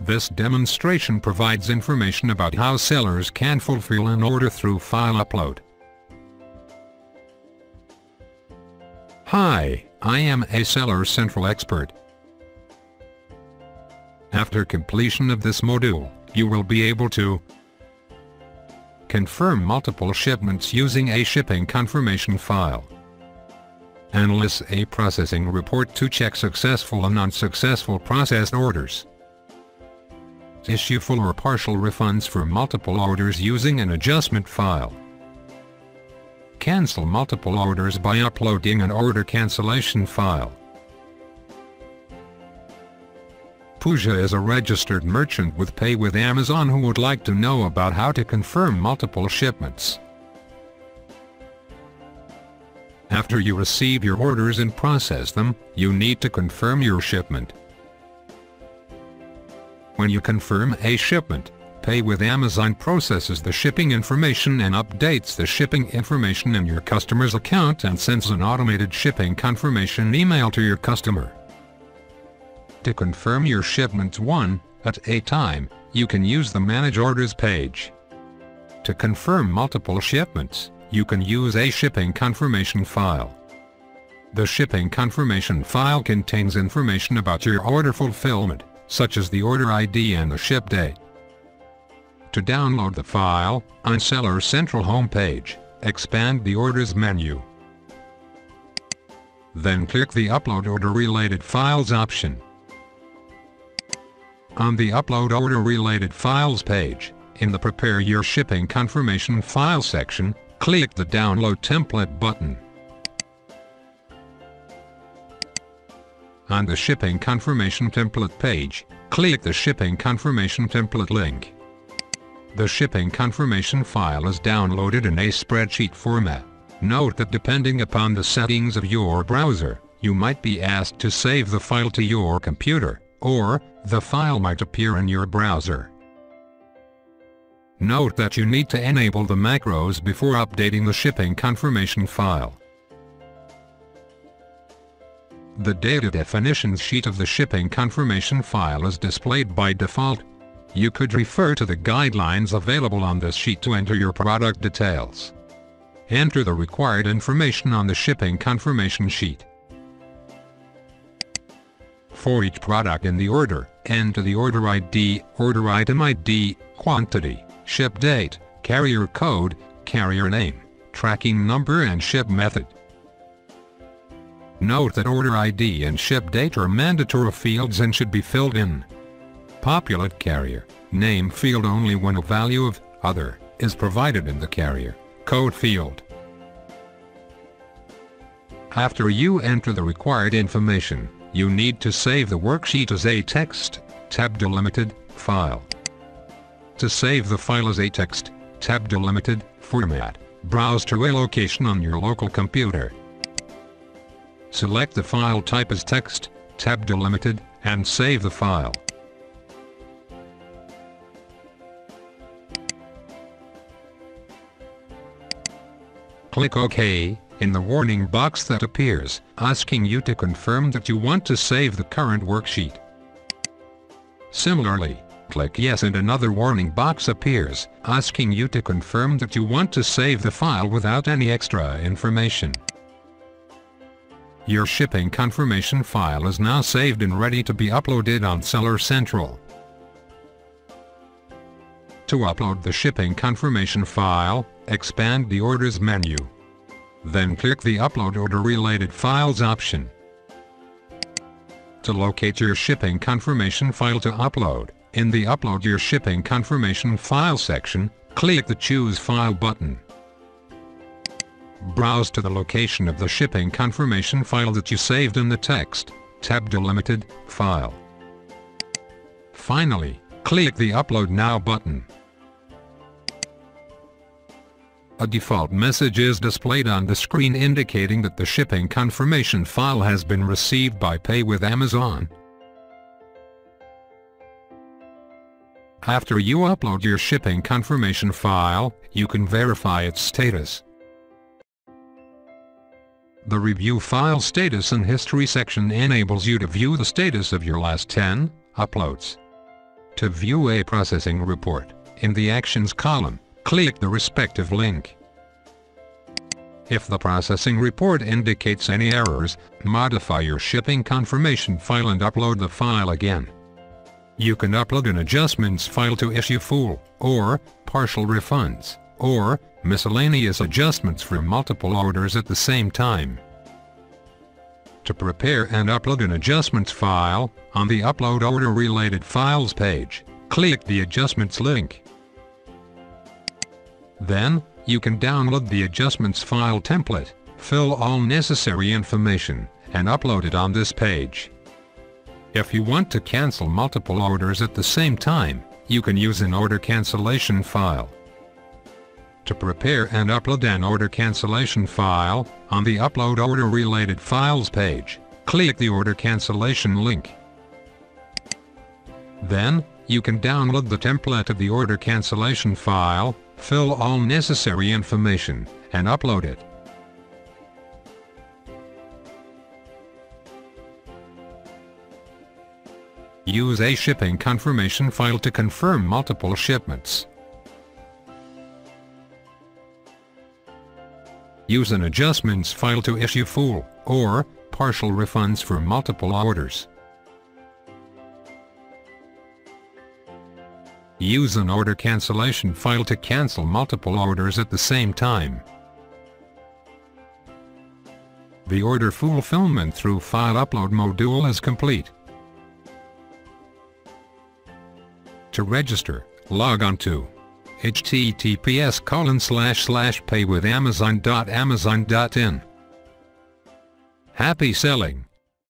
This demonstration provides information about how sellers can fulfill an order through file upload. Hi, I am a Seller Central expert. After completion of this module, you will be able to confirm multiple shipments using a shipping confirmation file, analyze a processing report to check successful and unsuccessful processed orders, issue full or partial refunds for multiple orders using an adjustment file, cancel multiple orders by uploading an order cancellation file, Pooja is a registered merchant with Pay with Amazon who would like to know about how to confirm multiple shipments. After you receive your orders and process them, you need to confirm your shipment. When you confirm a shipment, Pay with Amazon processes the shipping information and updates the shipping information in your customer's account and sends an automated shipping confirmation email to your customer. To confirm your shipments one at a time, you can use the Manage Orders page. To confirm multiple shipments, you can use a shipping confirmation file. The shipping confirmation file contains information about your order fulfillment, such as the order ID and the ship date. To download the file, on Seller Central homepage, expand the Orders menu. Then click the Upload Order Related Files option. On the Upload Order Related Files page, in the Prepare Your Shipping Confirmation File section, click the Download Template button. On the Shipping Confirmation Template page, click the Shipping Confirmation Template link. The shipping confirmation file is downloaded in a spreadsheet format. Note that depending upon the settings of your browser, you might be asked to save the file to your computer or the file might appear in your browser. Note that you need to enable the macros before updating the shipping confirmation file. The data definitions sheet of the shipping confirmation file is displayed by default. You could refer to the guidelines available on this sheet to enter your product details. Enter the required information on the shipping confirmation sheet. For each product in the order, enter the order ID, order item ID, quantity, ship date, carrier code, carrier name, tracking number and ship method. Note that order ID and ship date are mandatory fields and should be filled in. Populate carrier, name field only when a value of other is provided in the carrier code field. After you enter the required information, you need to save the worksheet as a text, tab delimited, file. To save the file as a text, tab delimited, format, browse to a location on your local computer. Select the file type as text, tab delimited, and save the file. Click OK, in the warning box that appears, asking you to confirm that you want to save the current worksheet. Similarly, click Yes and another warning box appears, asking you to confirm that you want to save the file without any extra information. Your shipping confirmation file is now saved and ready to be uploaded on Seller Central. To upload the shipping confirmation file, expand the Orders menu. Then click the Upload Order Related Files option. To locate your shipping confirmation file to upload, in the Upload Your Shipping Confirmation File section, click the Choose File button. Browse to the location of the shipping confirmation file that you saved in the text, tab delimited, file. Finally, click the Upload Now button. A default message is displayed on the screen indicating that the shipping confirmation file has been received by Pay with Amazon. After you upload your shipping confirmation file, you can verify its status. The Review File Status and History section enables you to view the status of your last 10 uploads. To view a processing report, in the Actions column, click the respective link. If the processing report indicates any errors, modify your shipping confirmation file and upload the file again. You can upload an adjustments file to issue full, or, partial refunds, or, miscellaneous adjustments for multiple orders at the same time. To prepare and upload an adjustments file, on the Upload Order Related Files page, click the Adjustments link. Then, you can download the adjustments file template, fill all necessary information, and upload it on this page. If you want to cancel multiple orders at the same time, you can use an order cancellation file. To prepare and upload an order cancellation file, on the Upload Order Related Files page, click the Order Cancellation link. Then, you can download the template of the order cancellation file, fill all necessary information, and upload it. Use a shipping confirmation file to confirm multiple shipments. Use an adjustments file to issue full, or, partial refunds for multiple orders. Use an order cancellation file to cancel multiple orders at the same time. The order fulfillment through File Upload module is complete. To register, log on to https colon slash slash paywithamazon.amazon.in. Happy selling!